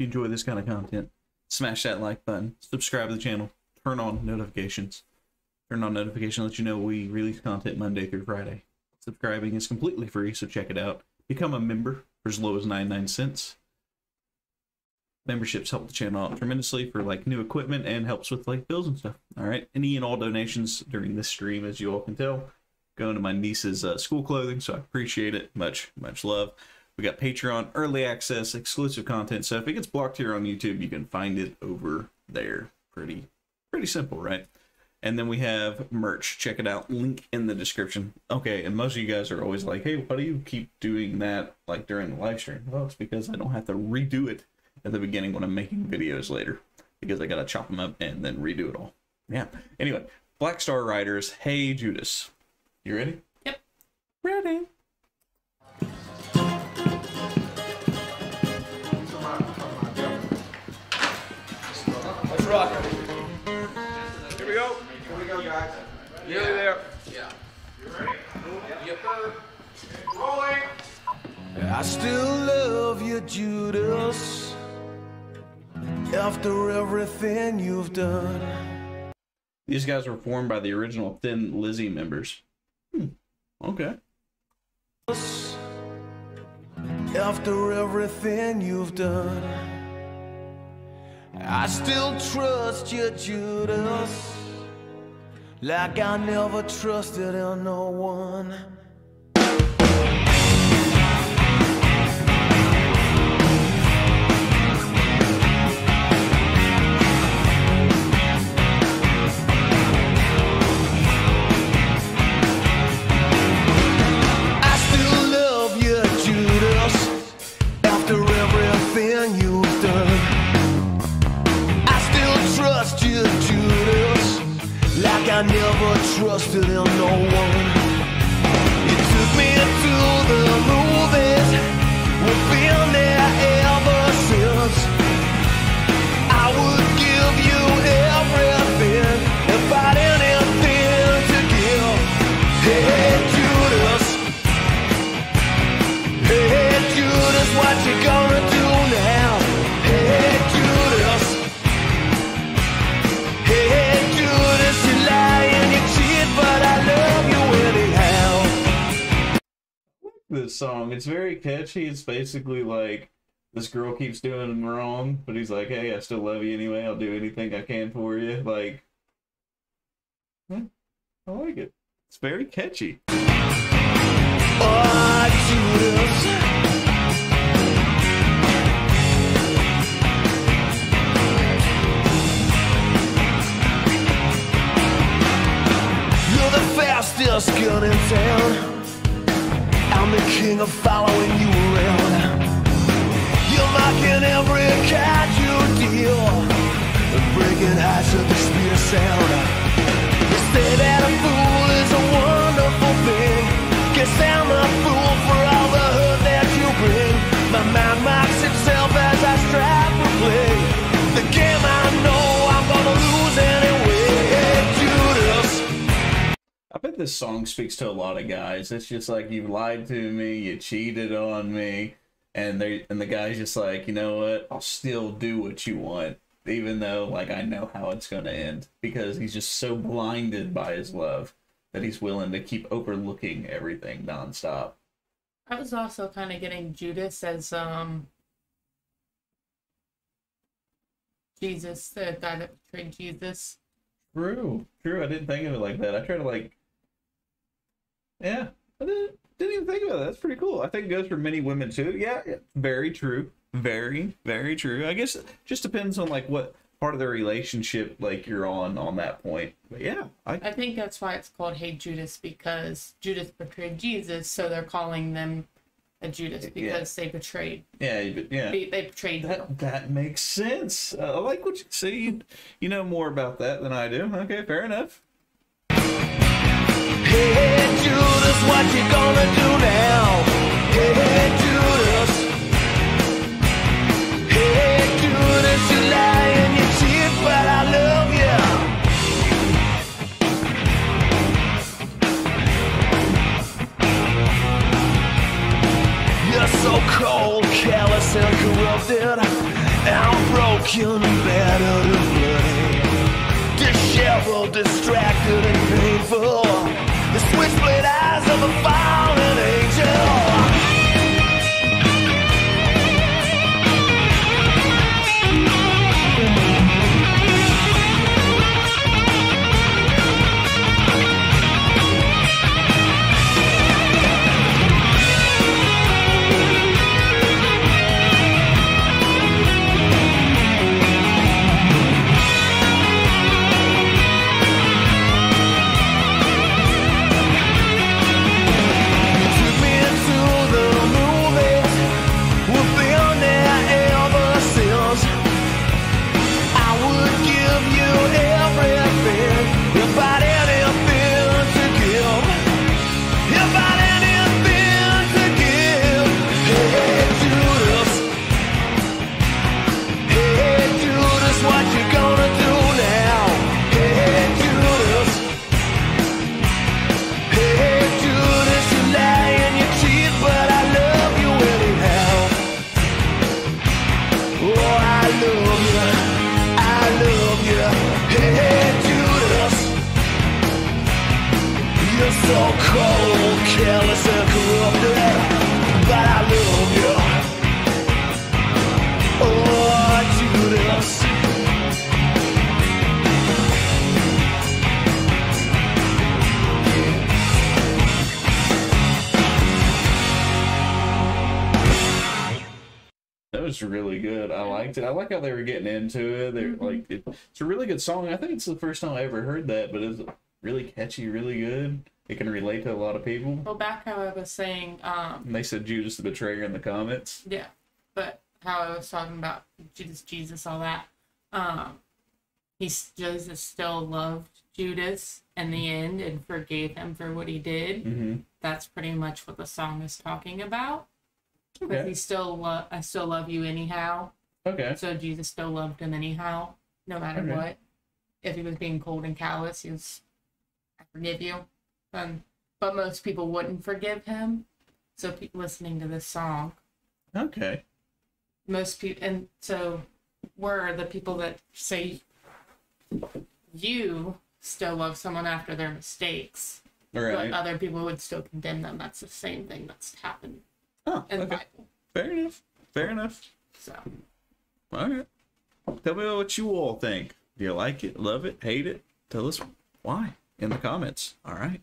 you enjoy this kind of content, smash that like button, subscribe to the channel, turn on notifications. Turn on notification let you know we release content Monday through Friday. Subscribing is completely free, so check it out. Become a member for as low as 99 cents. Memberships help the channel out tremendously for like new equipment and helps with like bills and stuff. All right. Any and all donations during this stream, as you all can tell, going to my niece's uh, school clothing, so I appreciate it. Much, much love. We got Patreon, early access, exclusive content. So if it gets blocked here on YouTube, you can find it over there. Pretty, pretty simple, right? And then we have merch. Check it out. Link in the description. Okay, and most of you guys are always like, hey, why do you keep doing that like during the live stream? Well, it's because I don't have to redo it at the beginning when I'm making videos later. Because I gotta chop them up and then redo it all. Yeah. Anyway, Black Star Riders, Hey Judas. You ready? Rock it. Here we go. Here we go, guys. Nearly there. Yeah. Rolling. I still love you, Judas. After everything you've done. These guys were formed by the original Thin Lizzy members. Hmm. Okay. After everything you've done. I still trust you, Judas. Like I never trusted in no one. Trusted in no one. This song, it's very catchy. It's basically like this girl keeps doing him wrong, but he's like, "Hey, I still love you anyway. I'll do anything I can for you." Like, hmm, I like it. It's very catchy. Oh, You're the fastest gun in town. The king of following you around. You're mocking every cat you deal. And breaking heights at the speed sound. They say that this song speaks to a lot of guys. It's just like you lied to me, you cheated on me, and they and the guy's just like, you know what? I'll still do what you want, even though like I know how it's gonna end because he's just so blinded by his love that he's willing to keep overlooking everything nonstop. I was also kind of getting Judas as um Jesus, the guy that betrayed Jesus. True, true. I didn't think of it like that. I try to like, yeah, I didn't, didn't even think about that. That's pretty cool. I think it goes for many women too. Yeah, yeah, very true. Very, very true. I guess it just depends on like what part of the relationship like you're on on that point. But yeah, I I think that's why it's called Hey Judas because Judas betrayed Jesus, so they're calling them a Judas because they betrayed yeah, yeah. they, they betrayed. That that makes sense. Uh, I like what you see. You, you know more about that than I do. Okay, fair enough. Hey, Judas, what you gonna do now? Hey, Judas. Hey, Judas, you lie and you cheat, but I love you. You're so cold, careless, and corrupted. I'm broken, battered, and bloody. Disheveled, distracted, and painful. You're so cold, careless and corrupted, but I love you. Oh, Judas. That was really good. I liked it. I like how they were getting into it. They're mm-hmm. like, it, it's a really good song. I think it's the first time I ever heard that, but it's really catchy, really good. It can relate to a lot of people. Well, back how I was saying, um, And they said Judas the Betrayer in the comments. yeah, but how I was talking about Judas, Jesus, all that. Um, he Jesus still loved Judas in the end and forgave him for what he did. Mm-hmm. That's pretty much what the song is talking about. But Okay. he still, lo- I still love you anyhow. Okay. So Jesus still loved him anyhow, no matter Okay. what. If he was being cold and callous, he was, forgive you. Um, but most people wouldn't forgive him. So pe- listening to this song, Okay. most people, and so we're the people that say you still love someone after their mistakes, right. but other people would still condemn them. That's the same thing that's happened Oh, in the okay. Bible. Fair enough. Fair enough. So All right. Tell me what you all think. Do you like it, love it, hate it? Tell us why in the comments. All right.